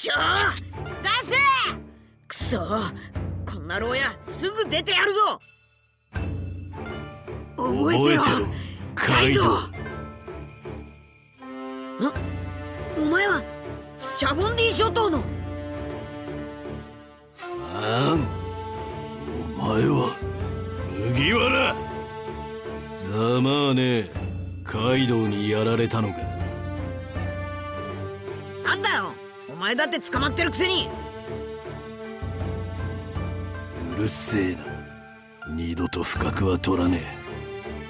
しょ出せくそこんな牢屋すぐ出てやるぞ！覚えてろカイドお前はシャボンディ諸島の？あん。お前は麦わら。ざまあねカイドウにやられたのか。なんだよ！お前だって捕まってるくせに。うるせえな。二度と深くは取らねえ。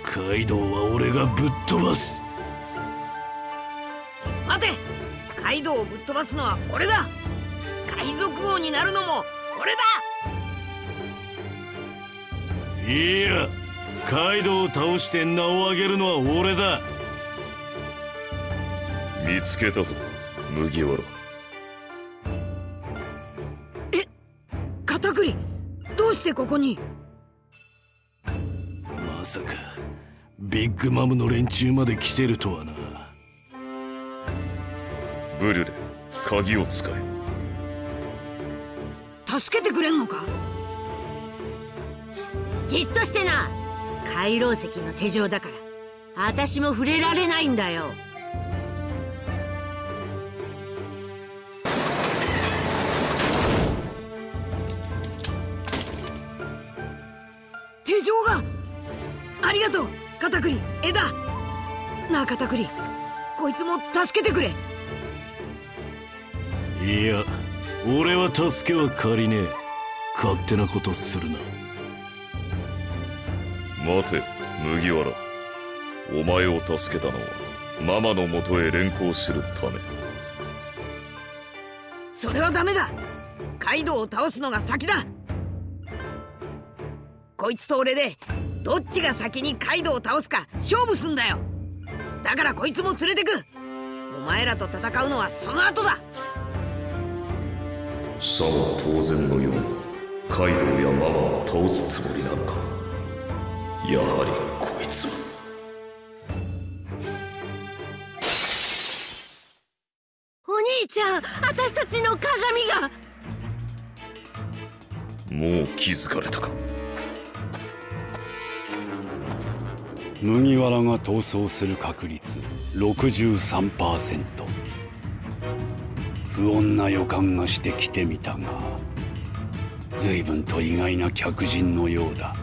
カイドウは俺がぶっ飛ばす。待て。カイドウをぶっ飛ばすのは俺だ。海賊王になるのも俺だ。いや。カイドウを倒して名を上げるのは俺だ。見つけたぞ。麦わらここに。まさかビッグマムの連中まで来てるとはな。ブルレ鍵を使え。助けてくれんのか？じっとしてな。回廊石の手錠だから私も触れられないんだよ片栗枝なあ片栗こいつも助けてくれ。いや俺は助けは借りねえ。勝手なことするな。待て麦わら。お前を助けたのはママのもとへ連行するため。それはダメだ。カイドウを倒すのが先だ。こいつと俺でどっちが先にカイドウを倒すか勝負すんだよ。だからこいつも連れてく。お前らと戦うのはその後だ。さは当然のようにカイドウやママを倒すつもりなのか。やはりこいつはお兄ちゃん私たちの鏡が。もう気づかれたか麦わらが逃走する確率63%不穏な予感がしてきてみたが随分と意外な客人のようだ。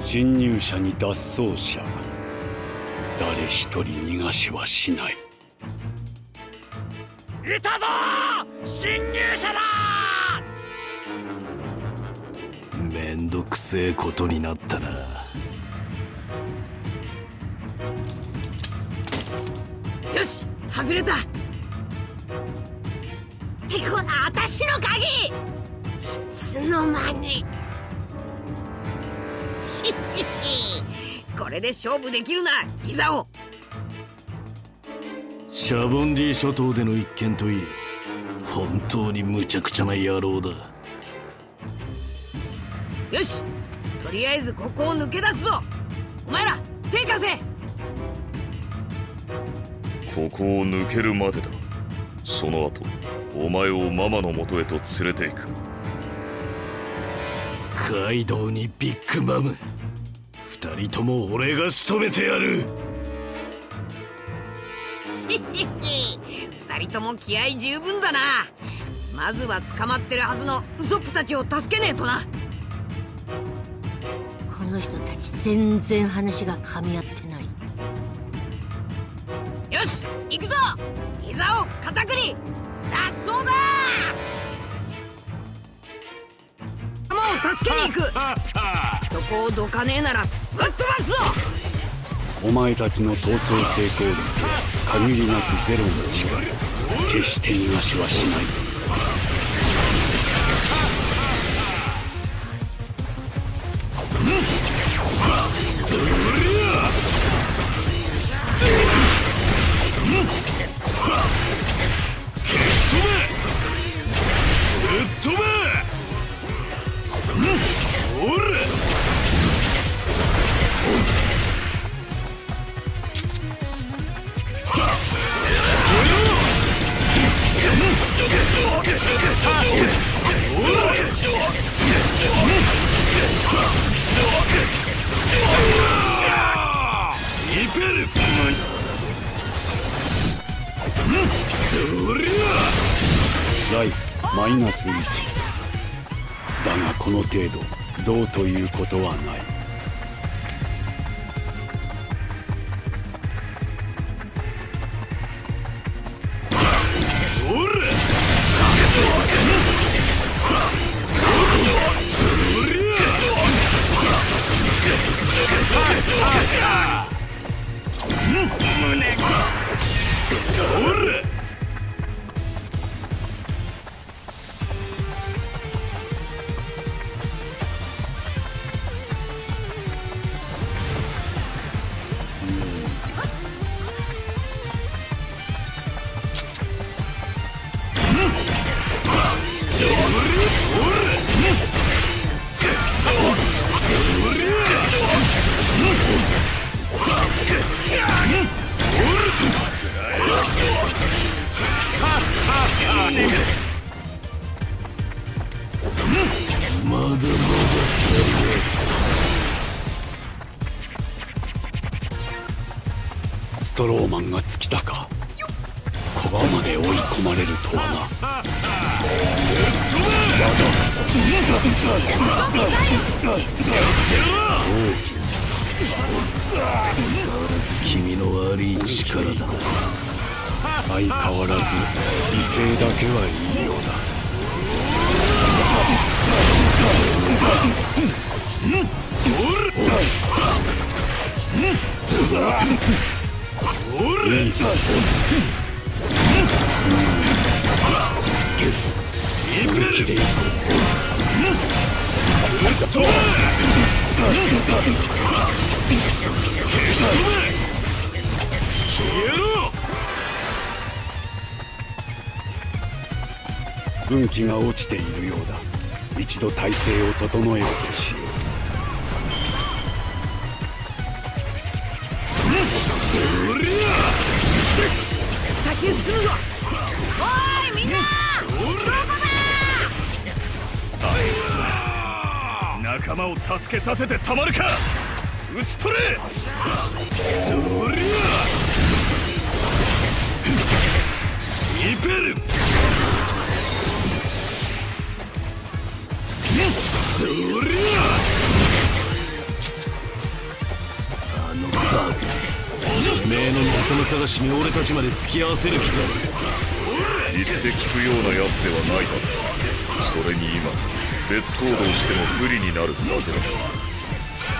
侵入者に脱走者誰一人逃がしはしない。いたぞ!侵入者だ!めんどくせえことになったなよし外れた。てこな私の鍵。いつの間に。しひひ。これで勝負できるなギザオ。シャボンディ諸島での一件といい本当に無茶苦茶な野郎だ。よしとりあえずここを抜け出すぞ。お前ら手貸せここを抜けるまでだ。その後お前をママのもとへと連れて行く。カイドウにビッグマム。二人とも俺が仕留めてやる。ひひひ二人とも気合十分だな。まずは捕まってるはずのウソップたちを助けねえとな。この人たち全然話が噛み合ってない助けに行く。そこをどかねえならぶっ飛ばすぞ。お前たちの逃走成功率は限りなくゼロに近い決して逃がしはしない。飛 べおら変わらず君の悪い力だ。相変わらず威勢だ。けはいいようだ。本気でいこう運気が落ちているようだ一度体勢を整えるとしよう先へ進むぞおいみん。な仲間を助けさせてたまるか。撃ち取れ。ドリアイペルドリアあのバカ。てめえの仲間探しに俺たちまで付き合わせる気か言って聞くようなやつではないだろう。それに今別行動しても不利になるだけだ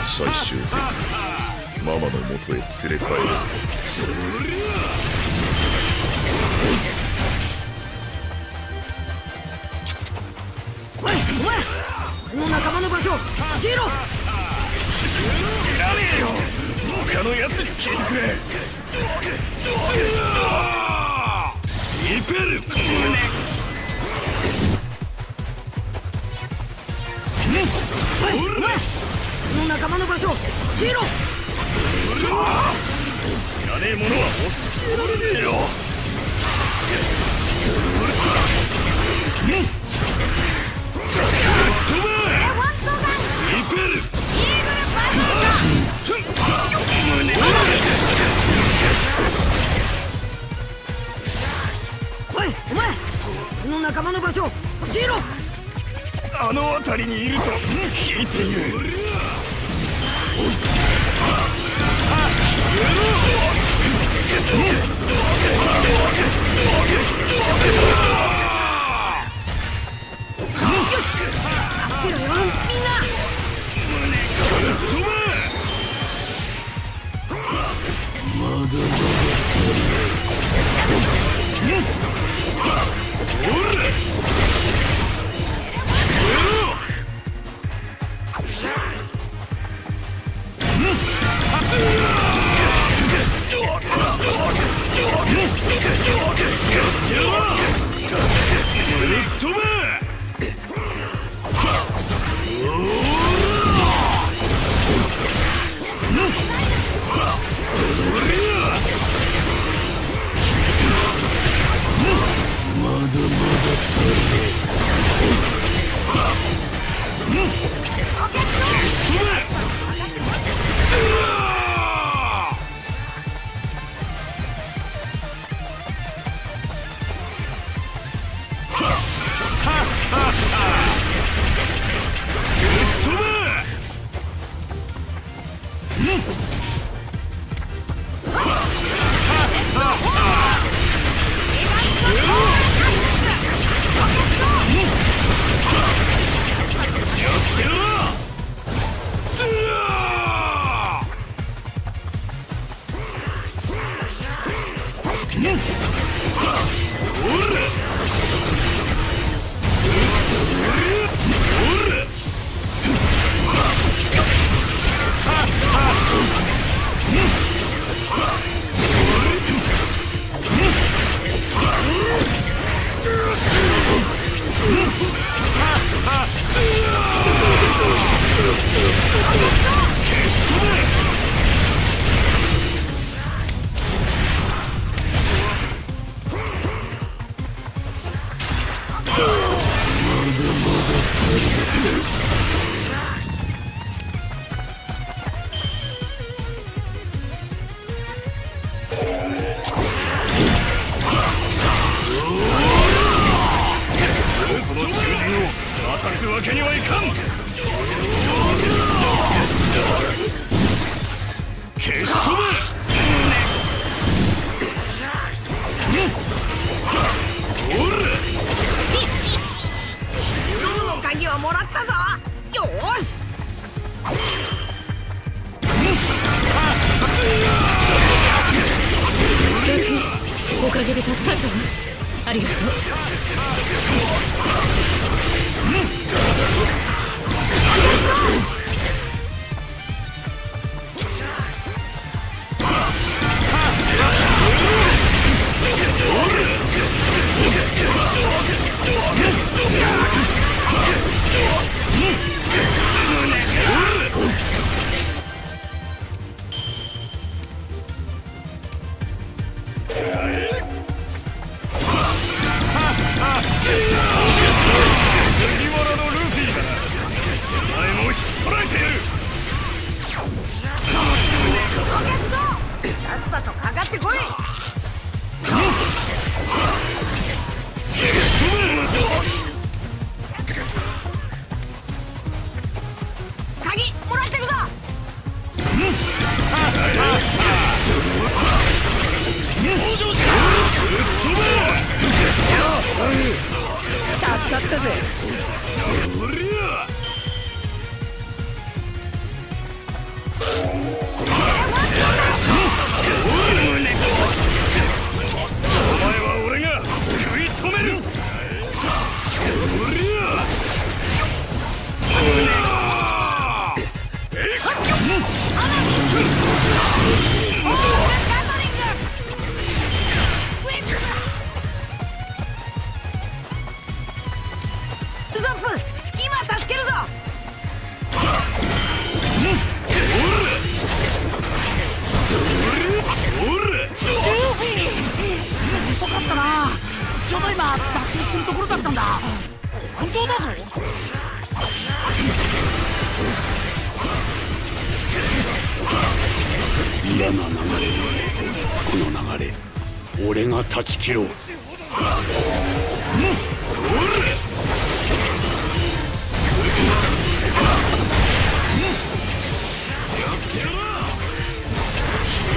最終的にママの元へ連れ帰るそれおいお前俺の仲間の場所教えろ知らねえよ他のやつに聞いてくれイペル仲間の場所教えろ知らねえものは教えられねえよ。飛べイペル。おいお前俺の仲間の場所教えろあの辺りにいると聞いているまだまだ足りないおらこ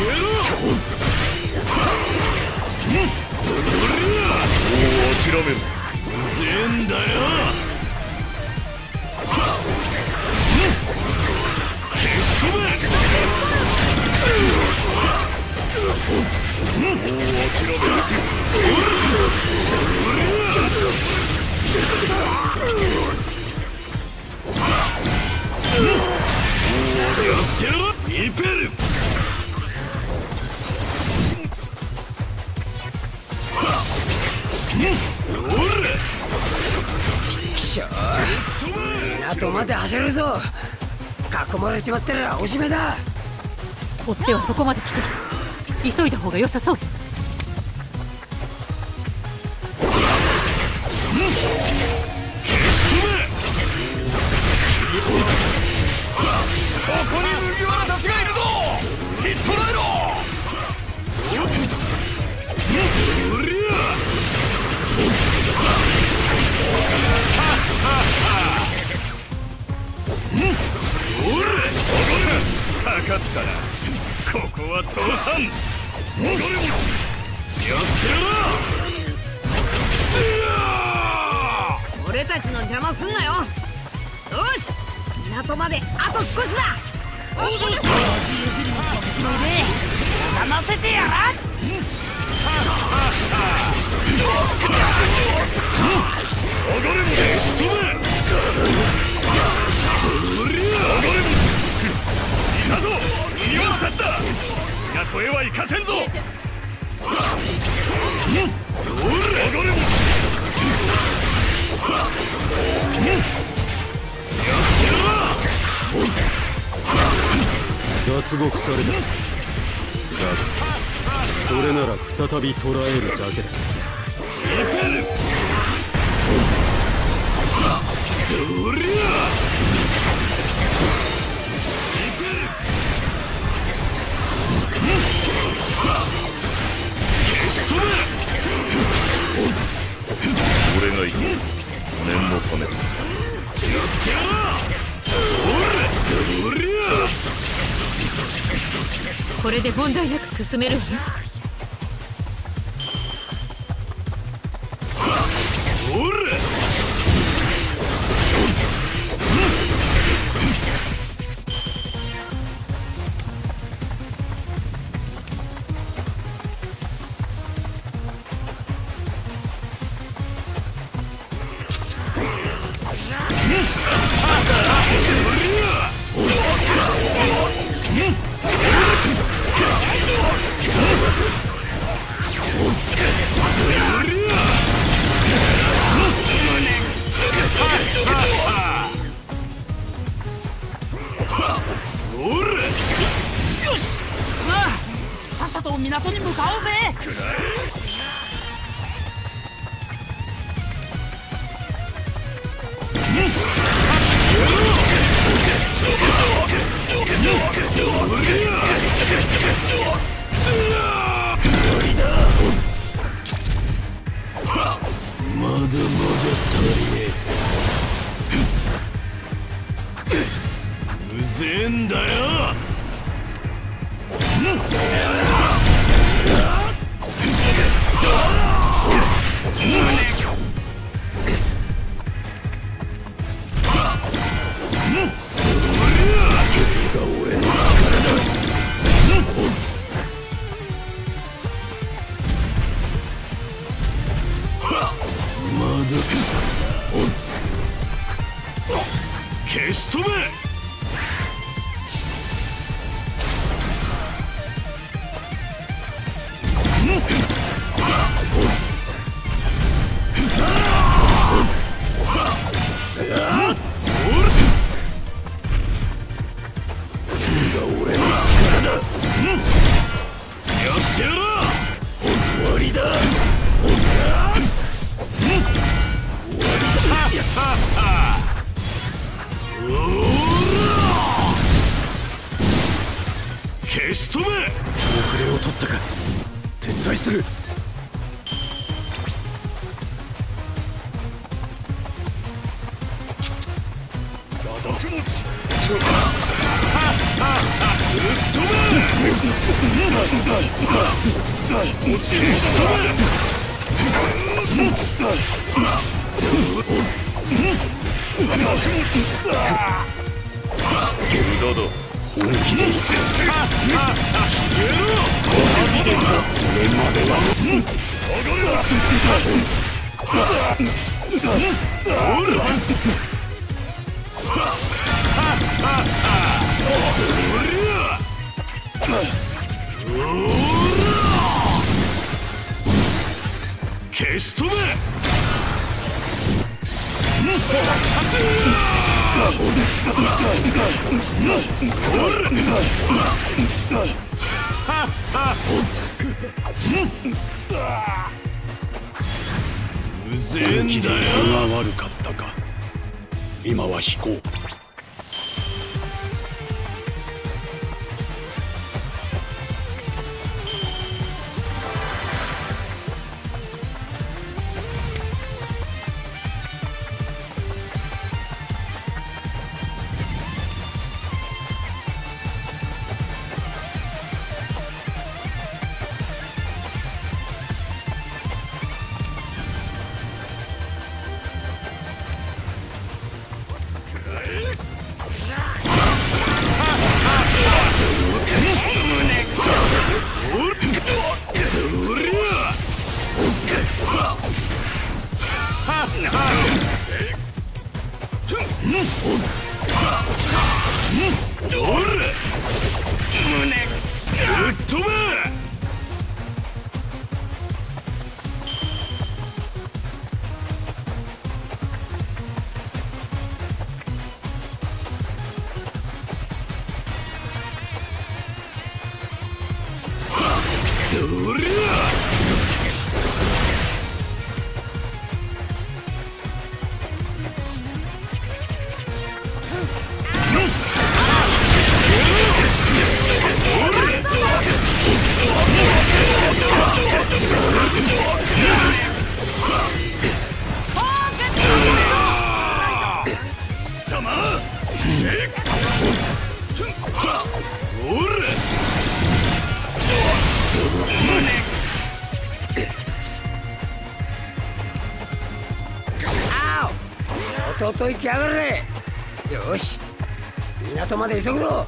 もう諦め。る全だよもう諦め。るてやろイペル港まで走るぞ囲まれちまったらおしめだ追っ手はそこまで来てる急いだ方が良さそうよここに麦わらたちがいるぞヒットらえろおりゃかかったなここは倒さん。戻り持ちやってやら俺たちの邪魔すんなよよし港まであと少しだ同じ譲りの側ので騙せてやられもしとめ脱獄された。だがそれなら再び捕らえるだけだ。これで問題なく進めるわよし。さっさと港に向かおうぜ。まだまだ足りねえうぜえんだよ。消し止め。遅れを取ったか。撤退する。毒持ち。落ちる無駄だ消し止めうぜえんだよ分が悪かったか。今は引こうあお弟行きやがれ。よし。港まで急ぐぞ。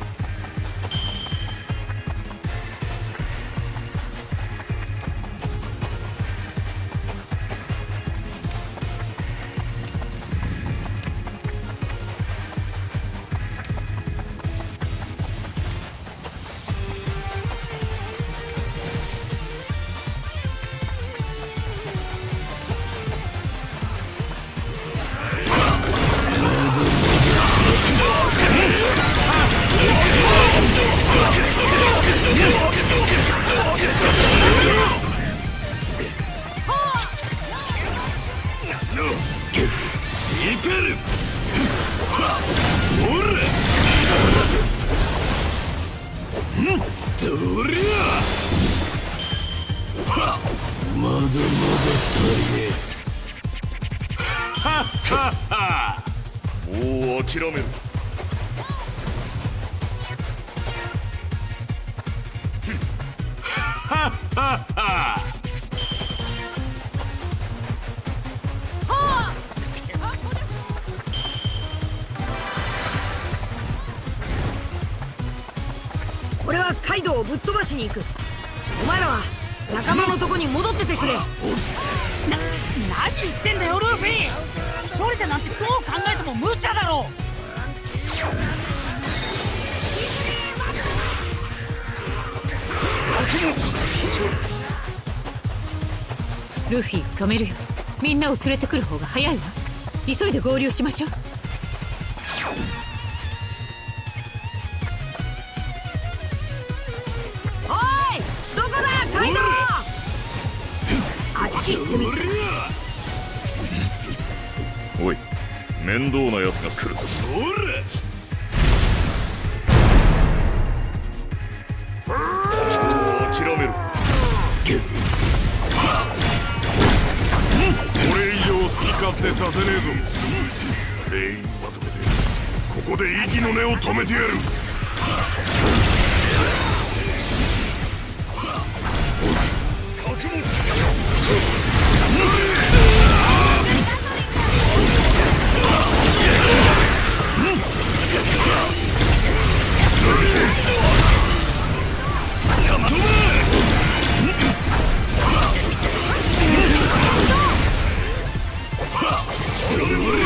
どりゃまだまだ足りねえはっはっはもう諦めるはっはっは。ぶっ飛ばしに行く。お前らは仲間のとこに戻っててくれ。な何言ってんだよルフィ。一人でなんてどう考えても無茶だろルフィ止めるよ。みんなを連れてくる方が早いわ。急いで合流しましょうおい面倒な奴が来るぞ。諦めるこれ以上好き勝手させねえぞ。全員まとめてここで息の根を止めてやるや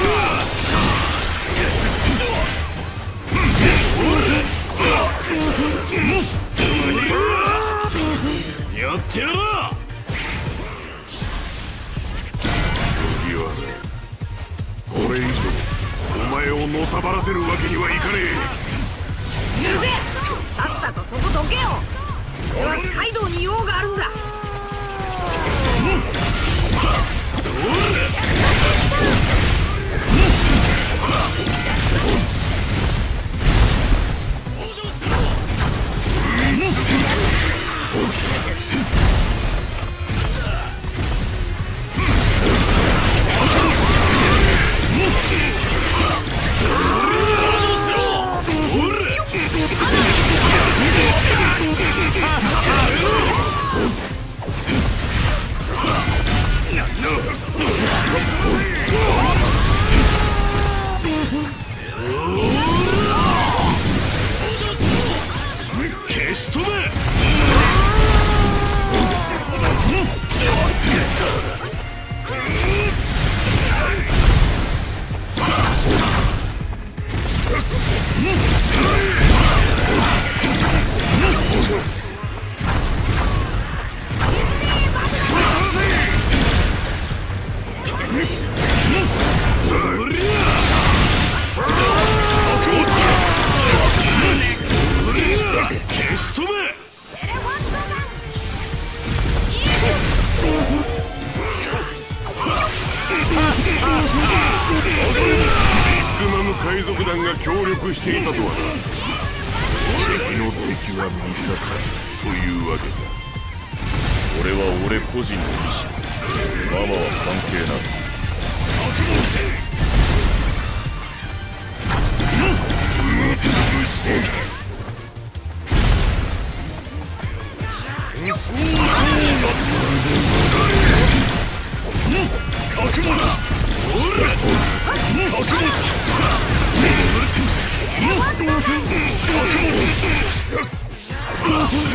敵は味方という。わけだこれは俺個人の意思ママは関係ない容赦しねえぞ覚悟覚 Oh!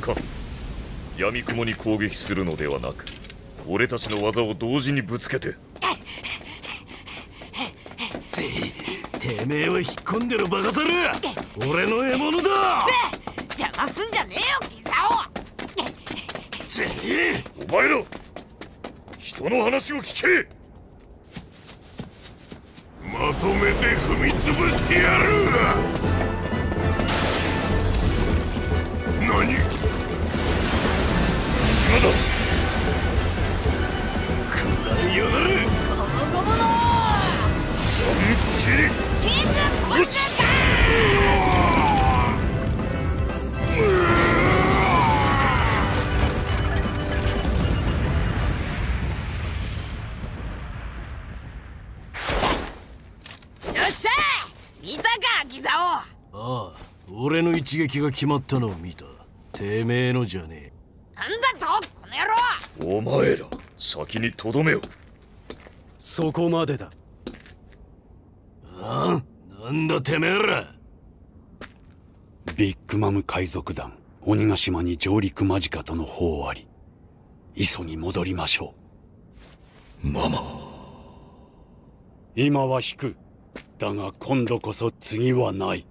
か。ん闇雲に攻撃するのではなく俺たちの技を同時にぶつけて。てめえは引っ込んでるバカ猿俺の獲物だ！邪魔すんじゃねえよギザ お前ら人の話を聞け！まとめて踏み潰してやる！何今だ食らいやがれゴムのざん切りキングコンセンタよっしゃ見たかギザああ俺の一撃が決まったのを見た。てめえのじゃねオなんだと？野郎お前ら先にとどめよ。そこまでだ。えあなんだてめえら。ビッグマム海賊団鬼ヶ島に上陸間近との報あり。急ぎ戻りましょママ。う今は引く。だが今度こそ次はない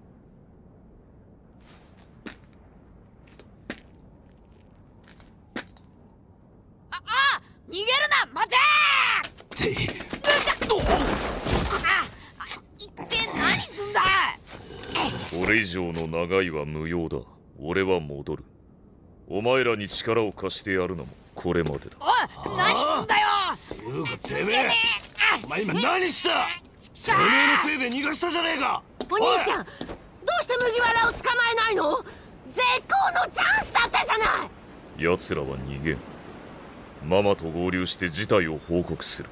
逃げるな待ててああ一体何すんだこれ以上の長いは無用だ。俺は戻る。お前らに力を貸してやるのもこれまでだ。おい何すんだよ？いうかてめえ。お前今何したてめえのせいで逃がしたじゃねえかお兄ちゃんどうして麦わらを捕まえないの絶好のチャンスだったじゃない奴らは逃げんママと合流して事態を報告する。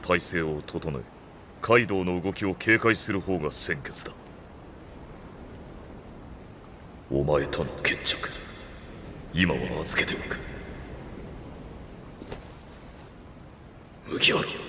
体制を整えカイドウの動きを警戒する方が先決だ。お前との決着今は預けておく。麦わら